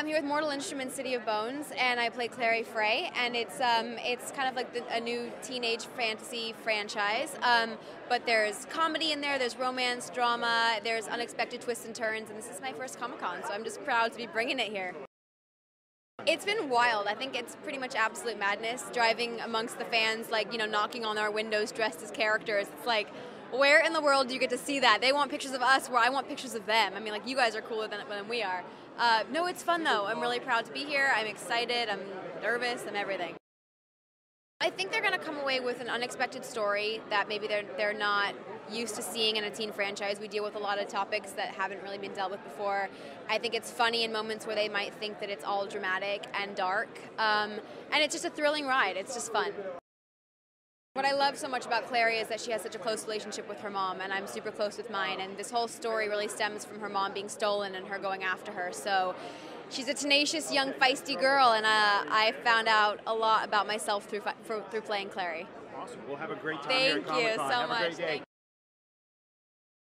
I'm here with Mortal Instruments City of Bones, and I play Clary Fray, and it's um, it's kind of like the, a new teenage fantasy franchise. Um, but there's comedy in there, there's romance, drama, there's unexpected twists and turns, and this is my first Comic Con, so I'm just proud to be bringing it here. It's been wild. I think it's pretty much absolute madness driving amongst the fans, like, you know, knocking on our windows dressed as characters. It's like, where in the world do you get to see that? They want pictures of us where I want pictures of them. I mean, like, you guys are cooler than, than we are. Uh, no, it's fun though. I'm really proud to be here. I'm excited. I'm nervous. I'm everything. I think they're going to come away with an unexpected story that maybe they're they're not used to seeing in a teen franchise. We deal with a lot of topics that haven't really been dealt with before. I think it's funny in moments where they might think that it's all dramatic and dark, um, and it's just a thrilling ride. It's just fun. What I love so much about Clary is that she has such a close relationship with her mom, and I'm super close with mine. And this whole story really stems from her mom being stolen and her going after her. So she's a tenacious, young, feisty girl, and uh, I found out a lot about myself through, through, through playing Clary. Awesome. We'll have a great time Thank you so have much. A great day.